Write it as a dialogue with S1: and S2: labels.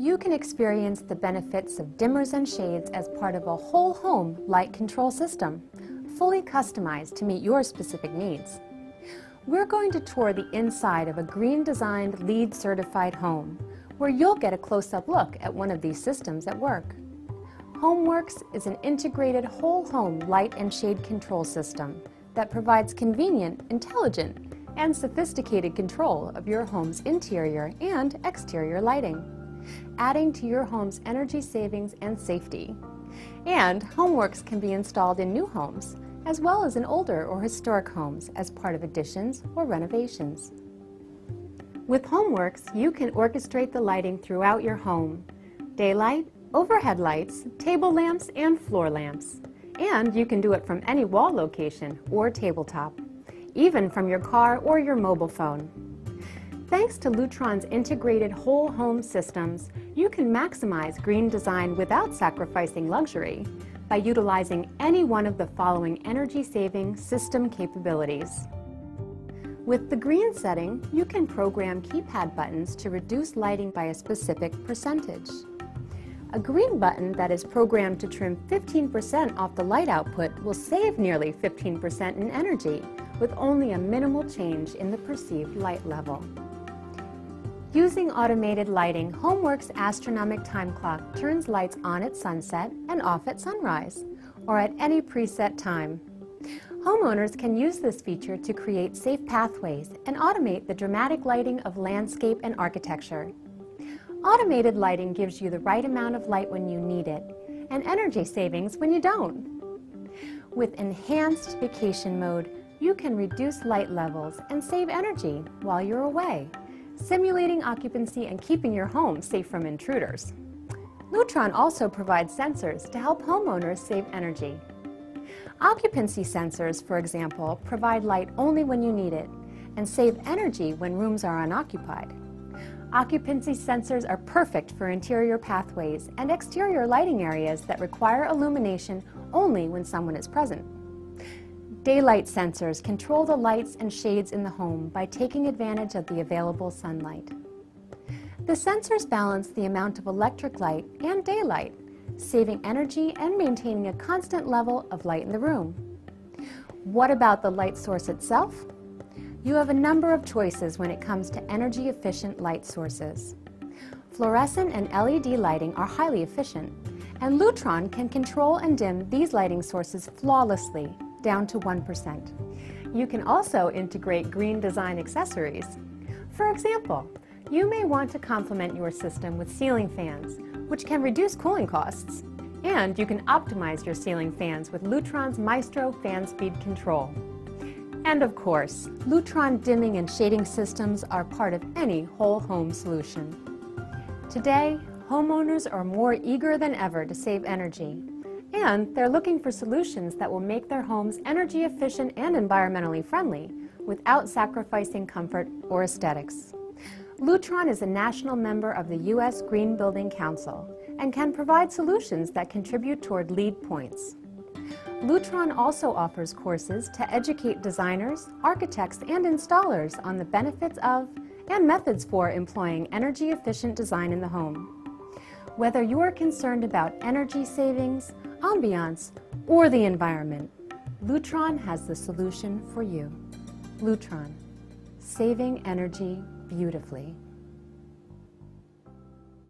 S1: you can experience the benefits of dimmers and shades as part of a whole home light control system, fully customized to meet your specific needs. We're going to tour the inside of a green designed LEED certified home, where you'll get a close-up look at one of these systems at work. HomeWorks is an integrated whole home light and shade control system that provides convenient, intelligent, and sophisticated control of your home's interior and exterior lighting, adding to your home's energy savings and safety. And HomeWorks can be installed in new homes, as well as in older or historic homes as part of additions or renovations. With HomeWorks, you can orchestrate the lighting throughout your home. Daylight, overhead lights, table lamps, and floor lamps. And you can do it from any wall location or tabletop, even from your car or your mobile phone. Thanks to Lutron's integrated whole home systems, you can maximize green design without sacrificing luxury by utilizing any one of the following energy-saving system capabilities. With the green setting, you can program keypad buttons to reduce lighting by a specific percentage. A green button that is programmed to trim 15% off the light output will save nearly 15% in energy with only a minimal change in the perceived light level. Using automated lighting, HomeWorks Astronomic Time Clock turns lights on at sunset and off at sunrise, or at any preset time. Homeowners can use this feature to create safe pathways and automate the dramatic lighting of landscape and architecture. Automated lighting gives you the right amount of light when you need it, and energy savings when you don't. With Enhanced Vacation Mode, you can reduce light levels and save energy while you're away simulating occupancy and keeping your home safe from intruders. Lutron also provides sensors to help homeowners save energy. Occupancy sensors, for example, provide light only when you need it and save energy when rooms are unoccupied. Occupancy sensors are perfect for interior pathways and exterior lighting areas that require illumination only when someone is present. Daylight sensors control the lights and shades in the home by taking advantage of the available sunlight. The sensors balance the amount of electric light and daylight, saving energy and maintaining a constant level of light in the room. What about the light source itself? You have a number of choices when it comes to energy efficient light sources. Fluorescent and LED lighting are highly efficient, and Lutron can control and dim these lighting sources flawlessly down to 1%. You can also integrate green design accessories. For example, you may want to complement your system with ceiling fans, which can reduce cooling costs. And you can optimize your ceiling fans with Lutron's Maestro fan speed control. And of course, Lutron dimming and shading systems are part of any whole home solution. Today, homeowners are more eager than ever to save energy and they're looking for solutions that will make their homes energy efficient and environmentally friendly without sacrificing comfort or aesthetics. Lutron is a national member of the U.S. Green Building Council and can provide solutions that contribute toward LEED points. Lutron also offers courses to educate designers, architects, and installers on the benefits of and methods for employing energy efficient design in the home. Whether you are concerned about energy savings, ambiance, or the environment, Lutron has the solution for you. Lutron, saving energy beautifully.